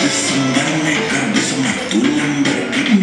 This is my nigga, this.